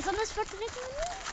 that's all this for today.